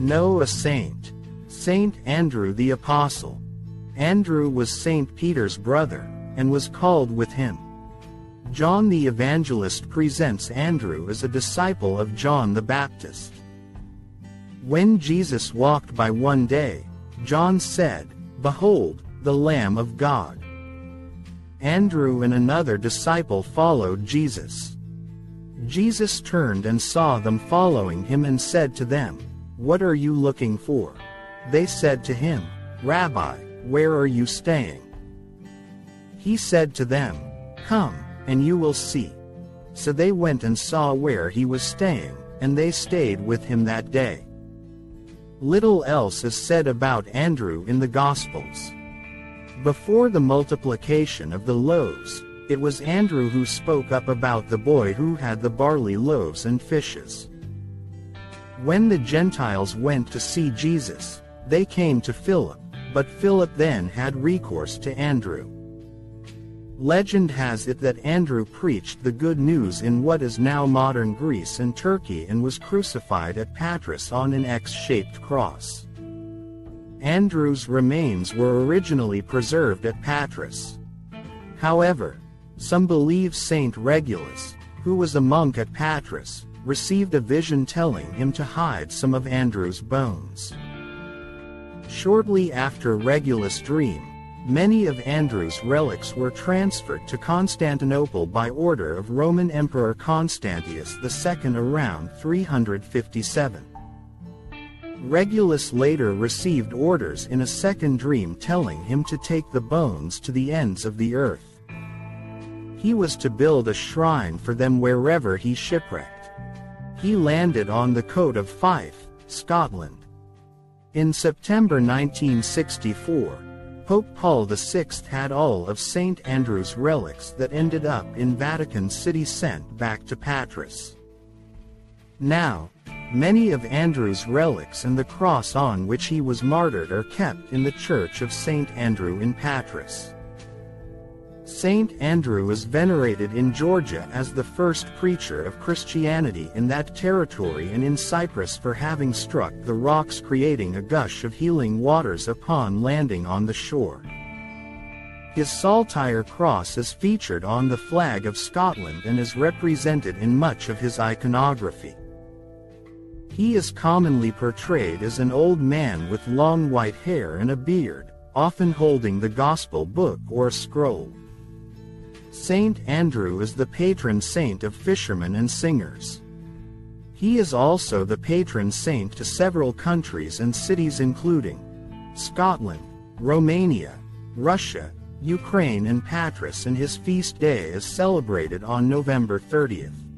Know, a saint. Saint Andrew the Apostle. Andrew was Saint Peter's brother, and was called with him. John the Evangelist presents Andrew as a disciple of John the Baptist. When Jesus walked by one day, John said, Behold, the Lamb of God. Andrew and another disciple followed Jesus. Jesus turned and saw them following him and said to them, What are you looking for? They said to him, Rabbi, where are you staying? He said to them, Come, and you will see. So they went and saw where he was staying, and they stayed with him that day. Little else is said about Andrew in the Gospels. Before the multiplication of the loaves, it was Andrew who spoke up about the boy who had the barley loaves and fishes. When the Gentiles went to see Jesus, they came to Philip, but Philip then had recourse to Andrew. Legend has it that Andrew preached the good news in what is now modern Greece and Turkey and was crucified at Patras on an X-shaped cross. Andrew's remains were originally preserved at Patras. However, some believe Saint Regulus, who was a monk at Patras, received a vision telling him to hide some of Andrew's bones. Shortly after Regulus' dream, many of Andrew's relics were transferred to Constantinople by order of Roman Emperor Constantius II around 357. Regulus later received orders in a second dream telling him to take the bones to the ends of the earth. He was to build a shrine for them wherever he shipwrecked. He landed on the coast of Fife, Scotland. In September 1964, Pope Paul VI had all of St. Andrew's relics that ended up in Vatican City sent back to Patras. Now, Many of Andrew's relics and the cross on which he was martyred are kept in the Church of St. Andrew in Patras. St. Andrew is venerated in Georgia as the first preacher of Christianity in that territory and in Cyprus for having struck the rocks creating a gush of healing waters upon landing on the shore. His saltire cross is featured on the flag of Scotland and is represented in much of his iconography. He is commonly portrayed as an old man with long white hair and a beard, often holding the Gospel book or a scroll. Saint Andrew is the patron saint of fishermen and singers. He is also the patron saint to several countries and cities including Scotland, Romania, Russia, Ukraine and Patras and his feast day is celebrated on November 30th.